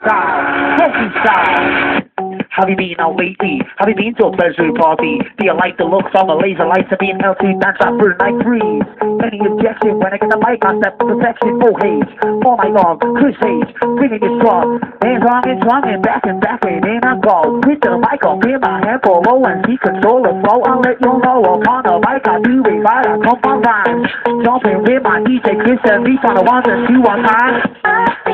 style, funky style. Have you been out lately? Have you been to a pleasure party? Do you like the looks of the laser lights of being healthy? That's that for night breeze. Any objection when I get the mic? I step perfection, full haze. All my long, Chris Hayes, bringing it strong. Hands on and strong and back and back and in I go. Hit the mic on me, my head for low and see control the flow. I'll let you know upon the mic I do it right. I come on rhymes. Jumping with my DJ Chris and beats on the ones and two on time.